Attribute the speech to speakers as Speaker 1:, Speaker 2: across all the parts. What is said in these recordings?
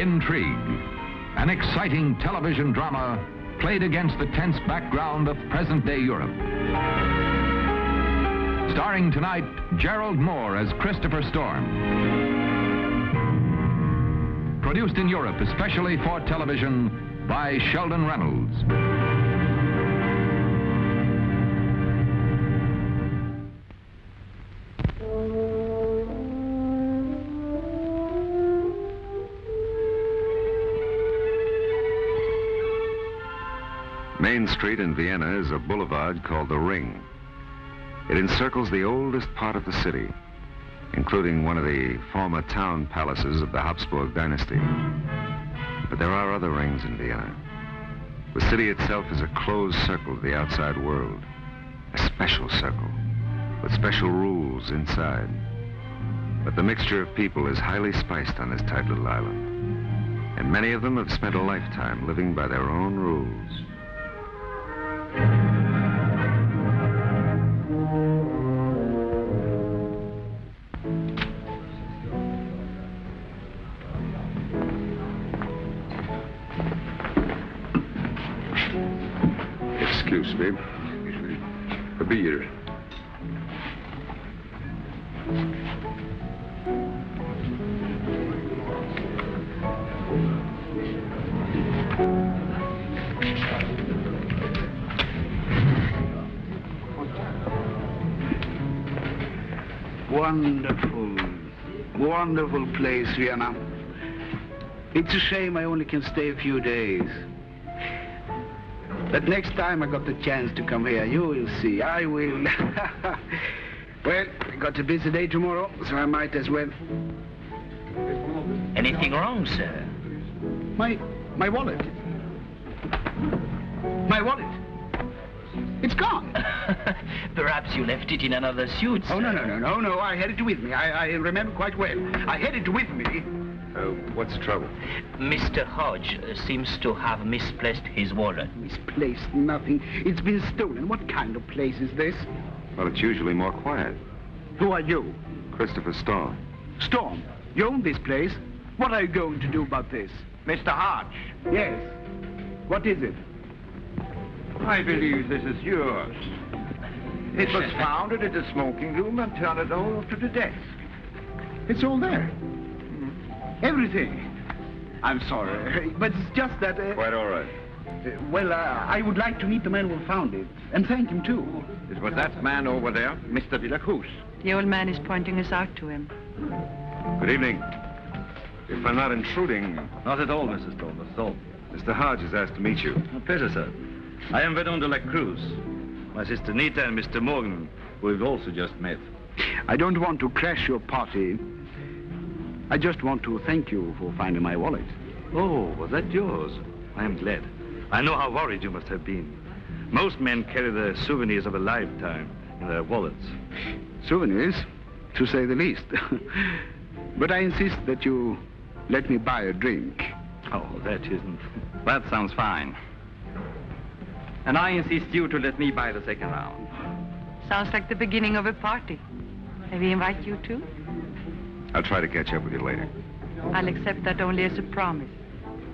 Speaker 1: Intrigue, an exciting television drama played against the tense background of present-day Europe. Starring tonight, Gerald Mohr as Christopher Storm. Produced in Europe especially for television by Sheldon Reynolds.
Speaker 2: Main Street in Vienna is a boulevard called the Ring. It encircles the oldest part of the city, including one of the former town palaces of the Habsburg dynasty. But there are other rings in Vienna. The city itself is a closed circle to the outside world, a special circle, with special rules inside. But the mixture of people is highly spiced on this tight little island. And many of them have spent a lifetime living by their own rules. A beer.
Speaker 3: Wonderful, wonderful place, Vienna. It's a shame I only can stay a few days. But next time I got the chance to come here, you will see. I will. well, I got a busy day tomorrow, so I might as well.
Speaker 4: Anything wrong, sir?
Speaker 3: My, my wallet. My wallet. It's gone.
Speaker 4: Perhaps you left it in another suit.
Speaker 3: Oh, no, no, no, no, no. I had it with me. I, I remember quite well. I had it with me.
Speaker 2: Uh, what's the trouble?
Speaker 4: Mr. Hodge uh, seems to have misplaced his wallet.
Speaker 3: Misplaced nothing. It's been stolen. What kind of place is this?
Speaker 2: Well, it's usually more quiet.
Speaker 3: Who are you?
Speaker 2: Christopher Storm.
Speaker 3: Storm. You own this place. What are you going to do about this?
Speaker 5: Mr. Hodge,
Speaker 3: Yes. What is it?
Speaker 5: I believe this is yours. It was found in the smoking room and turned over to the desk.
Speaker 3: It's all there. Everything. I'm sorry, but it's just that... Uh,
Speaker 2: Quite all right.
Speaker 3: uh, well, uh, I would like to meet the man who found it, and thank him, too.
Speaker 5: It was that man over there, Mr. de la Cruz.
Speaker 6: The old man is pointing us out to him.
Speaker 2: Good evening. If I'm not intruding,
Speaker 7: Not at all, Mrs. Storm, not at all.
Speaker 2: Mr. Hodge has asked to meet you.
Speaker 7: A pleasure, sir. I am Vedon de la Cruz. My sister Nita and Mr. Morgan, who we've also just met.
Speaker 3: I don't want to crash your party. I just want to thank you for finding my wallet.
Speaker 7: Oh, was that yours? I am glad. I know how worried you must have been. Most men carry the souvenirs of a lifetime in their wallets.
Speaker 3: Souvenirs, to say the least. but I insist that you let me buy a drink.
Speaker 7: Oh, that isn't.
Speaker 8: That sounds fine. And I insist you to let me buy the second round.
Speaker 6: Sounds like the beginning of a party. May we invite you too?
Speaker 2: I'll try to catch up with you later.
Speaker 6: I'll accept that only as a promise.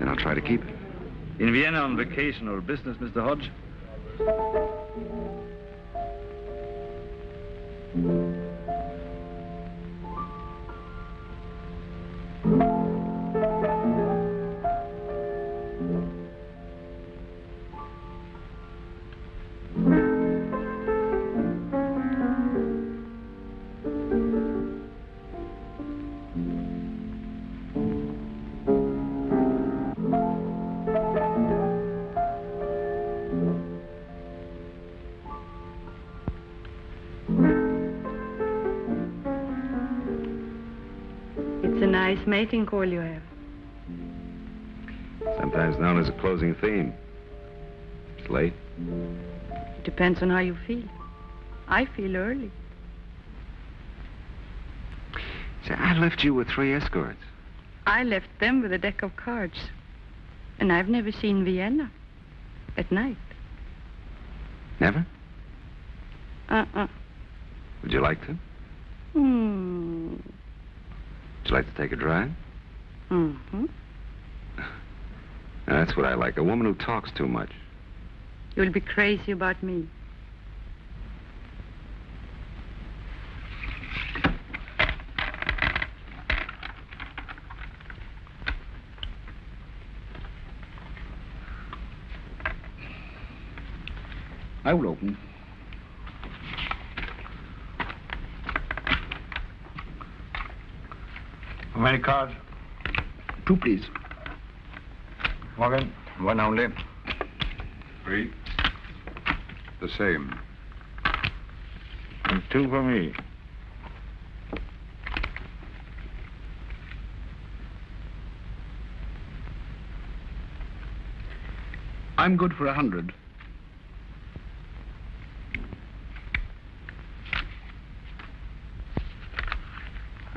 Speaker 2: Then I'll try to keep it.
Speaker 7: In Vienna on vacation or business, Mr. Hodge?
Speaker 6: Mating call you have.
Speaker 2: Sometimes known as a closing theme. It's late.
Speaker 6: It depends on how you feel. I feel early.
Speaker 2: Say, I left you with three escorts.
Speaker 6: I left them with a deck of cards. And I've never seen Vienna. At night.
Speaker 2: Never?
Speaker 6: Uh-uh.
Speaker 2: Would you like to?
Speaker 6: Hmm.
Speaker 2: Would you like to take a drive?
Speaker 6: Mm-hmm.
Speaker 2: That's what I like, a woman who talks too much.
Speaker 6: You'll be crazy about me.
Speaker 3: I will open.
Speaker 5: How many cards?
Speaker 3: Two, please.
Speaker 8: Morgan, one only.
Speaker 5: Three. The same. And two for me.
Speaker 3: I'm good for a hundred.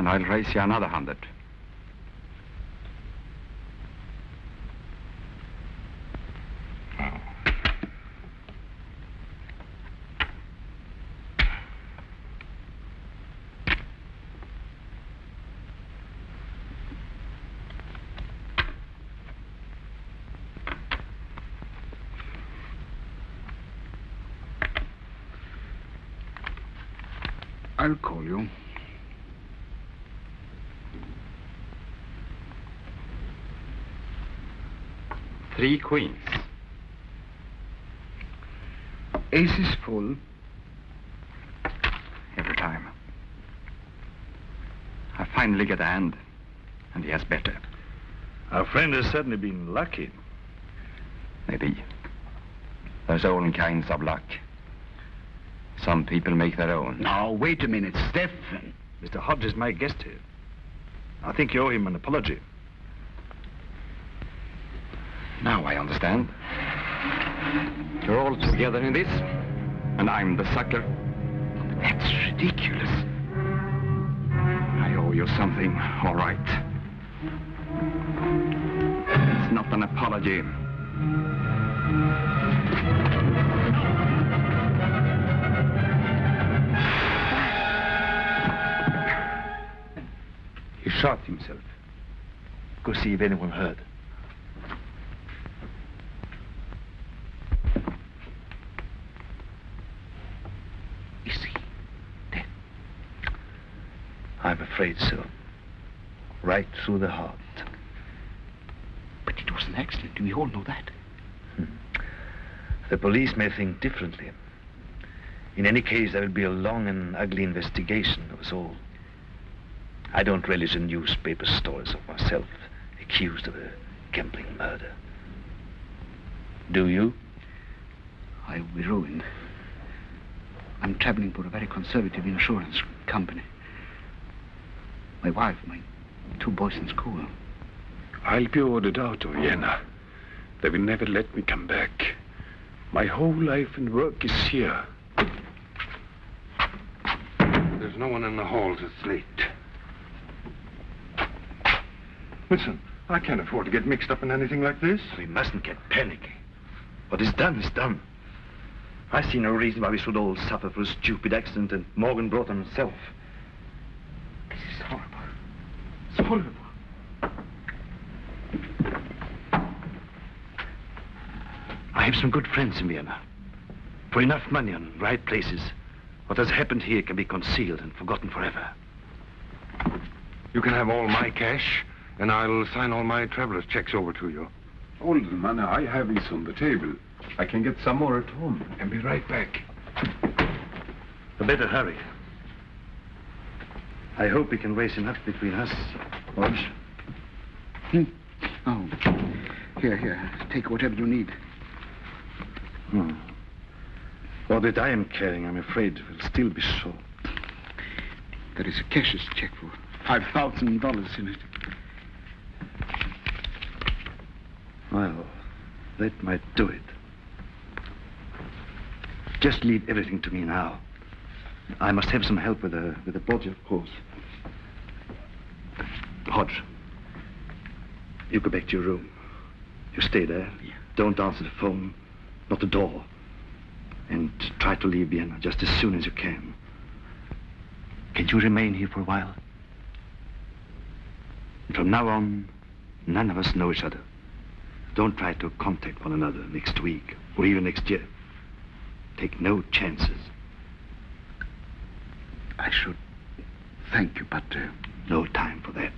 Speaker 8: And I'll raise you another hundred.
Speaker 3: I'll call you.
Speaker 8: Three queens.
Speaker 3: Ace is full.
Speaker 8: Every time. I finally get a hand, and he has better.
Speaker 7: Our friend has certainly been lucky.
Speaker 8: Maybe. There's all kinds of luck. Some people make their own.
Speaker 3: Now, wait a minute, Stefan.
Speaker 7: Mr. Hodge is my guest here. I think you owe him an apology.
Speaker 8: Now I understand. You're all together in this, and I'm the sucker. That's ridiculous. I owe you something, all right. It's not an apology.
Speaker 7: He shot himself. Go see if anyone heard.
Speaker 3: Is he dead?
Speaker 7: I'm afraid so. Right through the heart.
Speaker 3: But it was an accident. We all know that. Hmm.
Speaker 9: The police may think differently. In any case, there will be a long and ugly investigation of us all. I don't relish in newspaper stories of myself accused of a gambling murder. Do you?
Speaker 3: I will be ruined. I'm traveling for a very conservative insurance company. My wife, my two boys in school.
Speaker 5: I'll be ordered out of Vienna. They will never let me come back. My whole life and work is here. There's no one in the halls. It's late. Listen, I can't afford to get mixed up in anything like this.
Speaker 9: We mustn't get panicky. What is done is done. I see no reason why we should all suffer for a stupid accident and Morgan brought on himself.
Speaker 3: This is horrible. It's.
Speaker 9: I have some good friends in Vienna. For enough money on right places, what has happened here can be concealed and forgotten forever.
Speaker 5: You can have all my cash, and I'll sign all my traveler's checks over to you.
Speaker 10: All the money I have is on the table. I can get some more at home.
Speaker 5: And be right back.
Speaker 9: The better hurry. I hope we can raise enough between us, Hodge.
Speaker 3: Hmm? Oh. Here, here. Take whatever you need.
Speaker 9: Hmm. All that I am carrying, I'm afraid, will still be short.
Speaker 3: There is a cashier's check for $5,000 in it.
Speaker 9: Well, that might do it. Just leave everything to me now. I must have some help with the with the body, of course. Hodge, you go back to your room. You stay there. Don't answer the phone, not the door. And try to leave Vienna just as soon as you can. Can you remain here for a while? And from now on, none of us know each other. Don't try to contact one another next week or even next year. Take no chances.
Speaker 11: I should thank you, but uh,
Speaker 9: No time for that.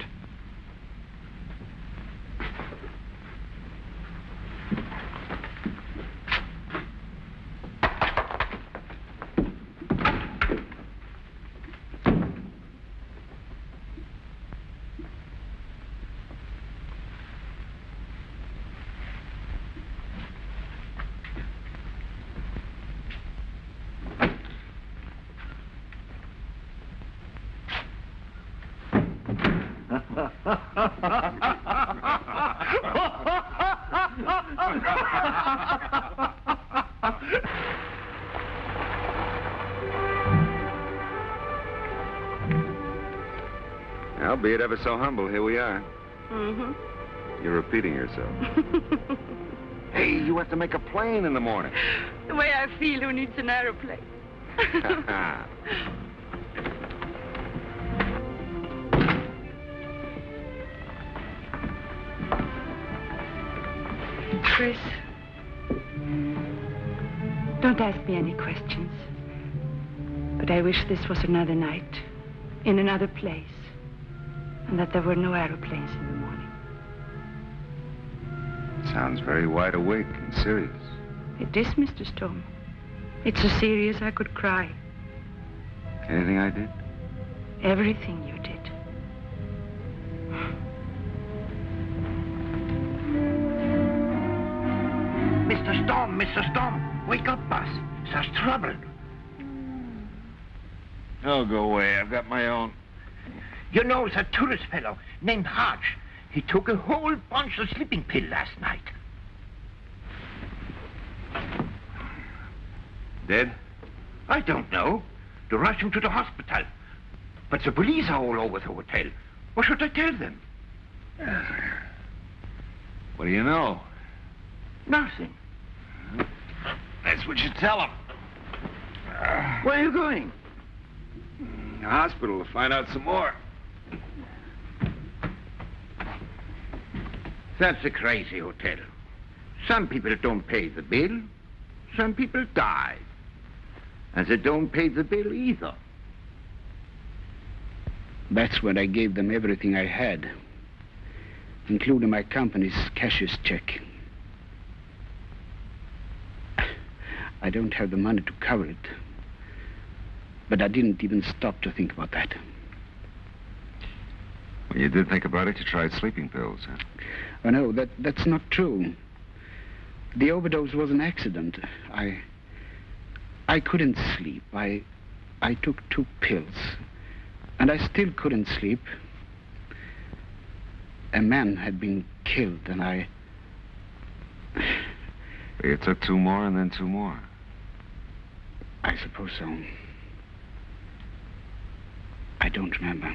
Speaker 2: Albeit ever so humble, here we are.
Speaker 6: Mm-hmm.
Speaker 2: You're repeating yourself. hey, you have to make a plane in the morning.
Speaker 6: the way I feel, who needs an aeroplane? don't ask me any questions. But I wish this was another night, in another place, and that there were no aeroplanes in the morning.
Speaker 2: Sounds very wide awake and serious.
Speaker 6: It is, Mr. Storm. It's so serious I could cry.
Speaker 2: Anything I did?
Speaker 6: Everything you did.
Speaker 3: There's trouble.
Speaker 2: Oh, go away. I've got my own.
Speaker 3: You know, it's a tourist fellow named Hodge. He took a whole bunch of sleeping pill last night.
Speaker 2: Dead?
Speaker 3: I don't know. They rushed him to the hospital. But the police are all over the hotel. What should I tell them?
Speaker 2: What do you know?
Speaker 3: Nothing.
Speaker 2: That's what you tell them.
Speaker 3: Where are you going?
Speaker 2: Mm, the hospital to find out some more.
Speaker 3: That's a crazy hotel. Some people don't pay the bill. Some people die. And they don't pay the bill either. That's when I gave them everything I had, including my company's cashier's check. I don't have the money to cover it. But I didn't even stop to think about that.
Speaker 2: When you did think about it, you tried sleeping pills, huh?
Speaker 3: Oh, no, that, that's not true. The overdose was an accident. I... I couldn't sleep. I... I took two pills. And I still couldn't sleep. A man had been killed, and I...
Speaker 2: You took two more and then two more.
Speaker 3: I suppose so. I don't remember.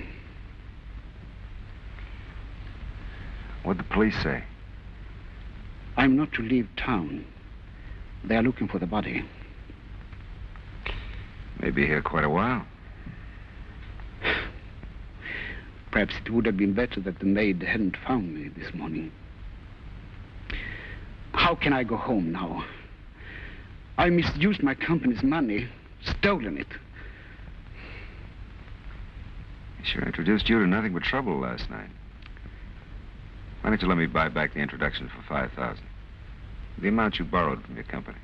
Speaker 2: What'd the police say?
Speaker 3: I'm not to leave town. They are looking for the body.
Speaker 2: May be here quite a while.
Speaker 3: Perhaps it would have been better that the maid hadn't found me this morning. How can I go home now? I misused my company's money, stolen it.
Speaker 2: Sure introduced you to nothing but trouble last night. Why don't you let me buy back the introduction for 5000 The amount you borrowed from your company.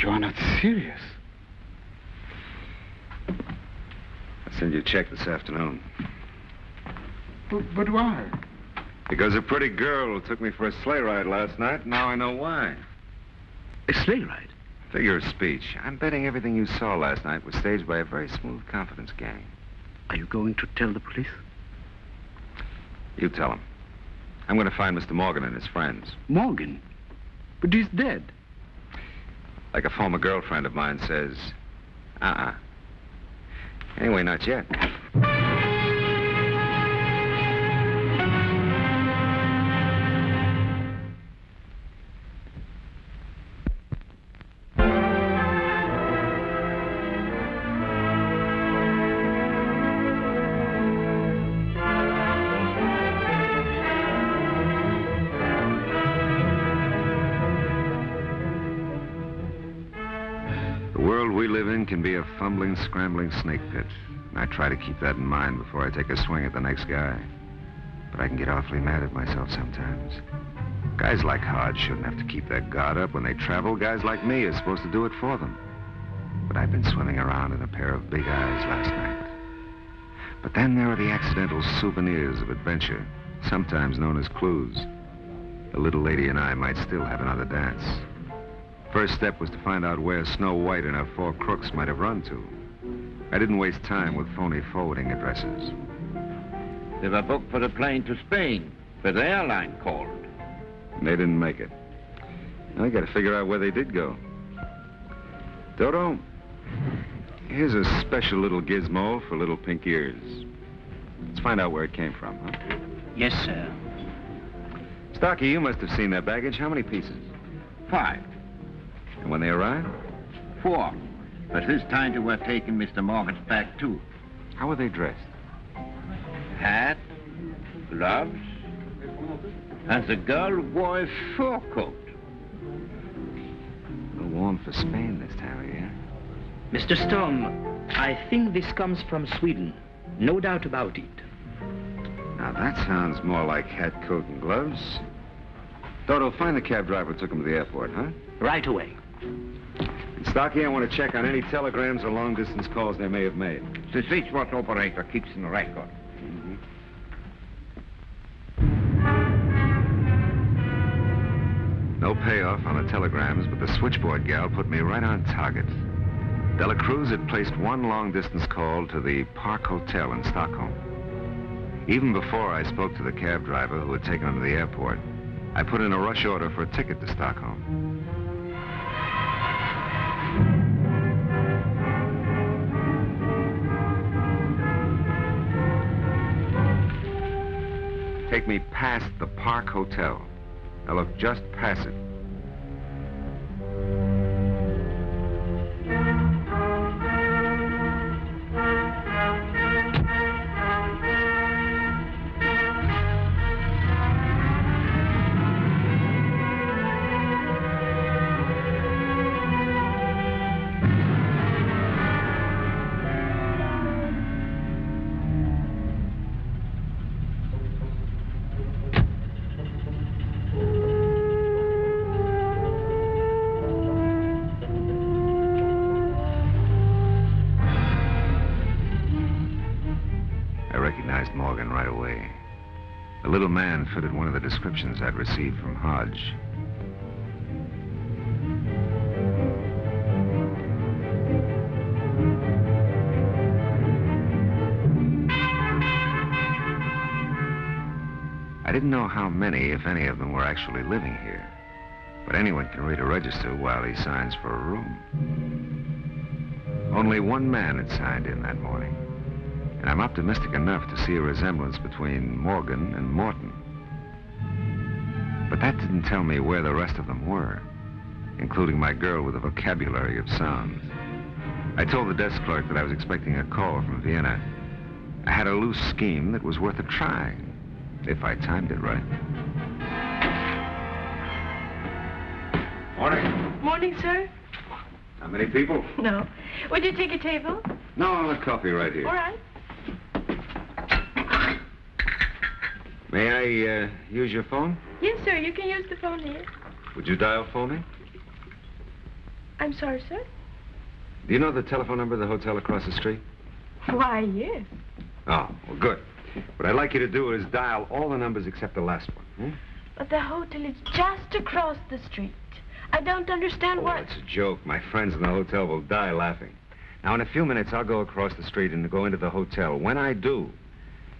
Speaker 3: You are not serious.
Speaker 2: I'll send you a check this afternoon.
Speaker 12: But, but why?
Speaker 2: Because a pretty girl took me for a sleigh ride last night. Now I know why.
Speaker 3: A sleigh ride?
Speaker 2: Figure of speech. I'm betting everything you saw last night was staged by a very smooth confidence gang.
Speaker 3: Are you going to tell the police?
Speaker 2: You tell them. I'm going to find Mr. Morgan and his friends.
Speaker 3: Morgan? But he's dead.
Speaker 2: Like a former girlfriend of mine says, uh-uh. Anyway, not yet. Scrambling snake pit. And I try to keep that in mind before I take a swing at the next guy. But I can get awfully mad at myself sometimes. Guys like Hodge shouldn't have to keep their guard up when they travel. Guys like me are supposed to do it for them. But I've been swimming around in a pair of big eyes last night. But then there are the accidental souvenirs of adventure, sometimes known as clues. The little lady and I might still have another dance. First step was to find out where Snow White and her four crooks might have run to. I didn't waste time with phony forwarding addresses.
Speaker 5: They were booked for a plane to Spain, but the airline called.
Speaker 2: And They didn't make it. I gotta figure out where they did go. Dodo, here's a special little gizmo for little pink ears. Let's find out where it came from, huh?
Speaker 4: Yes, sir.
Speaker 2: Stocky, you must have seen that baggage. How many pieces?
Speaker 5: Five.
Speaker 2: And when they arrived?
Speaker 5: Four. But this time they were taking Mr. Morgan's back, too.
Speaker 2: How were they dressed?
Speaker 5: Hat, gloves, and the girl wore a fur coat.
Speaker 2: A little warm for Spain this time of year.
Speaker 4: Mr. Storm, I think this comes from Sweden. No doubt about it.
Speaker 2: Now that sounds more like hat, coat, and gloves. Dodo, find the cab driver who took him to the airport, huh?
Speaker 4: Right away.
Speaker 2: Stocky, I want to check on any telegrams or long-distance calls they may have made.
Speaker 5: The switchboard operator keeps in record.
Speaker 2: No payoff on the telegrams, but the switchboard gal put me right on target. Dela Cruz had placed one long-distance call to the Park Hotel in Stockholm. Even before I spoke to the cab driver who had taken him to the airport, I put in a rush order for a ticket to Stockholm. Take me past the Park Hotel. Now look just past it. Right away. The little man fitted one of the descriptions I'd received from Hodge. I didn't know how many, if any of them, were actually living here. But anyone can read a register while he signs for a room. Only one man had signed in that morning. And I'm optimistic enough to see a resemblance between Morgan and Morton. But that didn't tell me where the rest of them were, including my girl with a vocabulary of sounds. I told the desk clerk that I was expecting a call from Vienna. I had a loose scheme that was worth a try, if I timed it right. Morning.
Speaker 13: Morning, sir.
Speaker 2: How many people?
Speaker 13: No. Would you take a table?
Speaker 2: No, the coffee right here.
Speaker 13: All right.
Speaker 2: May I uh, use your phone?
Speaker 13: Yes, sir. You can use the phone here.
Speaker 2: Would you dial for me?
Speaker 13: I'm sorry, sir.
Speaker 2: Do you know the telephone number of the hotel across the street?
Speaker 13: Why, yes.
Speaker 2: Oh, well, good. What I'd like you to do is dial all the numbers except the last one. Hmm?
Speaker 13: But the hotel is just across the street. I don't understand
Speaker 2: Oh,
Speaker 13: why.
Speaker 2: it's a joke. My friends in the hotel will die laughing. Now, in a few minutes, I'll go across the street and go into the hotel. When I do,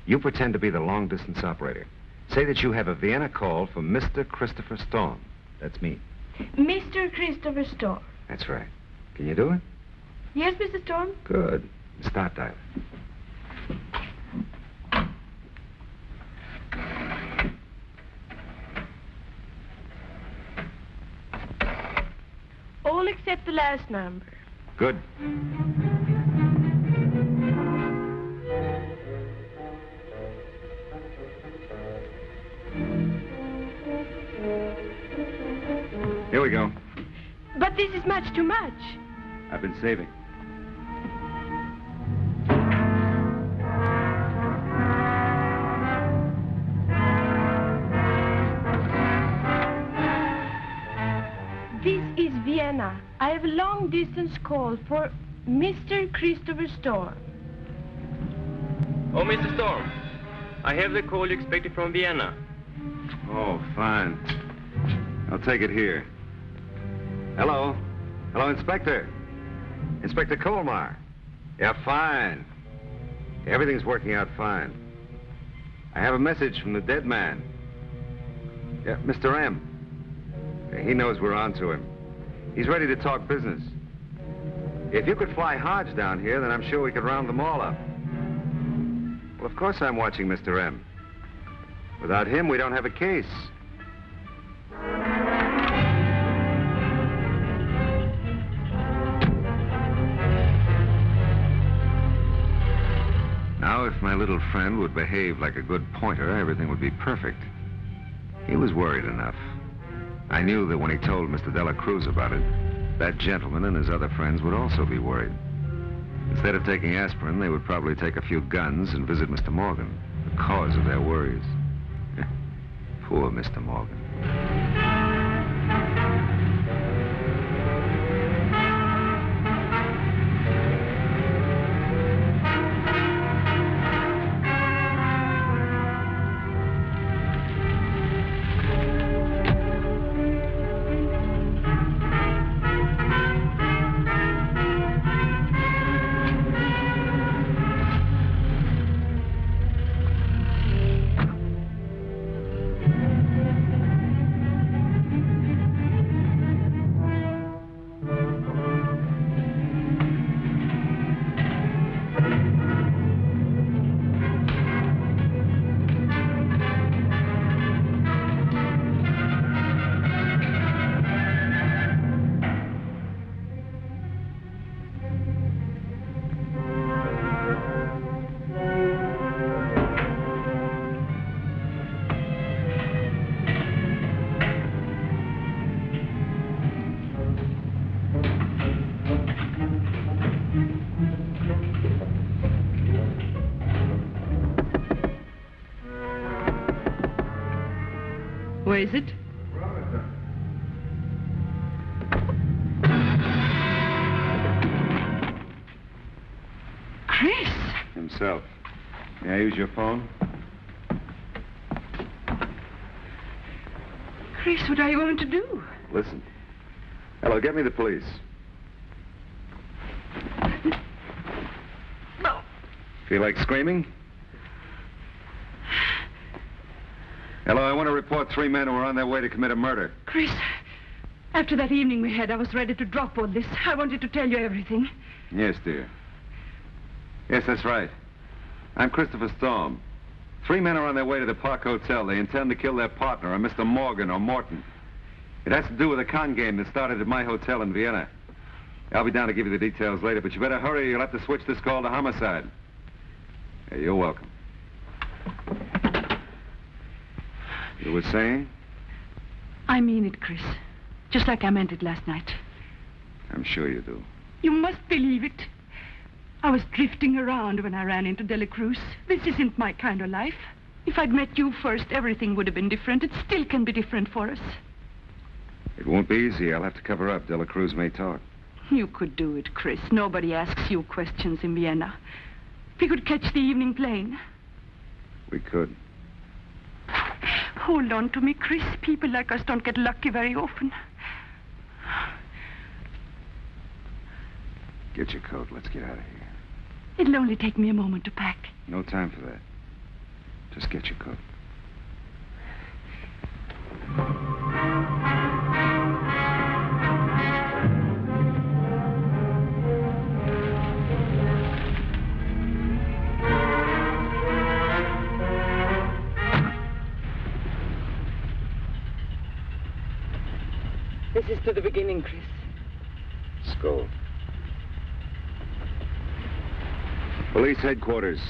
Speaker 2: you pretend to be the long-distance operator. Say that you have a Vienna call for Mr. Christopher Storm. That's me.
Speaker 13: Mr. Christopher Storm.
Speaker 2: That's right. Can you do it?
Speaker 13: Yes, Mr. Storm?
Speaker 2: Good. Start dialing.
Speaker 13: All except the last number.
Speaker 2: Good. We go.
Speaker 13: But this is much too much.
Speaker 2: I've been saving.
Speaker 13: This is Vienna. I have a long distance call for Mr. Christopher Storm.
Speaker 14: Oh, Mr. Storm, I have the call you expected from Vienna.
Speaker 2: Oh, fine. I'll take it here. Hello. Hello, Inspector. Inspector Colmar. Yeah, fine. Everything's working out fine. I have a message from the dead man. Yeah, Mr. M. He knows we're on to him. He's ready to talk business. If you could fly Hodge down here, then I'm sure we could round them all up. Well, of course I'm watching Mr. M. Without him, we don't have a case. If my little friend would behave like a good pointer, everything would be perfect. He was worried enough. I knew that when he told Mr. Dela Cruz about it, that gentleman and his other friends would also be worried. Instead of taking aspirin, they would probably take a few guns and visit Mr. Morgan, the cause of their worries. Poor Mr. Morgan.
Speaker 6: Is it? Chris!
Speaker 2: Himself. May I use your phone?
Speaker 6: Chris, what are you going to do?
Speaker 2: Listen. Hello, get me the police.
Speaker 6: No.
Speaker 2: Feel like screaming? Hello, I want to report three men who are on their way to commit a murder.
Speaker 6: Chris, after that evening we had, I was ready to drop all this. I wanted to tell you everything.
Speaker 2: Yes, dear. Yes, that's right. I'm Christopher Storm. Three men are on their way to the Park Hotel. They intend to kill their partner, a Mr. Morgan or Morton. It has to do with a con game that started at my hotel in Vienna. I'll be down to give you the details later, but you better hurry. You'll have to switch this call to homicide. Yeah, you're welcome. You were saying?
Speaker 6: I mean it, Chris. Just like I meant it last night.
Speaker 2: I'm sure you do.
Speaker 6: You must believe it. I was drifting around when I ran into Dela Cruz. This isn't my kind of life. If I'd met you first, everything would have been different. It still can be different for us.
Speaker 2: It won't be easy. I'll have to cover up. Dela Cruz may talk.
Speaker 6: You could do it, Chris. Nobody asks you questions in Vienna. We could catch the evening plane.
Speaker 2: We could.
Speaker 6: Hold on to me, Chris. People like us don't get lucky very often.
Speaker 2: Get your coat. Let's get out of here.
Speaker 6: It'll only take me a moment to pack.
Speaker 2: No time for that. Just get your coat.
Speaker 6: The beginning, Chris.
Speaker 2: Let's go. Police headquarters.